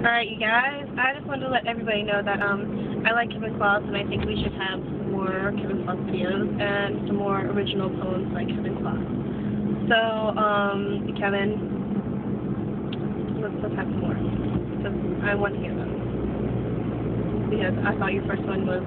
Alright, you guys, I just wanted to let everybody know that um, I like Kevin Kloss, and I think we should have more Kevin Kloss videos and some more original poems like Kevin Kloss. So, um, Kevin, let's, let's have some more. Because I want to hear them. Because I thought your first one was